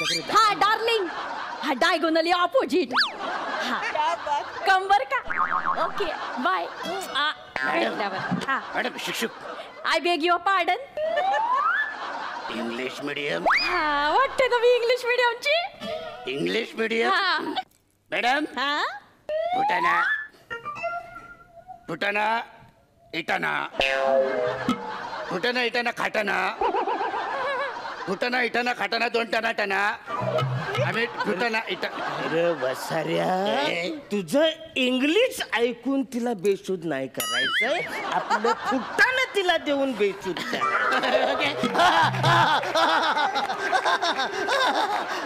तुमच्याकडे हा डार्लिंग हा डायगोनली ऑपोजिट हा। कंबर का। ओके बाय हा। मॅडम शिक्षक I beg your pardon English medium हा वाटते तुम्ही इंग्लिश मिडियमची इंग्लिश मीडियम मॅडम हा। फुटाणा फुटाणा इटाणा फुटाणा इटाणा खाटाणा फुटाणा इटाणा खाटाणा दोन टना. टना आम्ही फुटाणा इटा अरे वसाऱ्या तुझं इंग्लिश ऐकून तिला बेशुद्ध नाही करायचंय. आपलं फुट्टानं तिला देऊन बेशुद्ध. करा.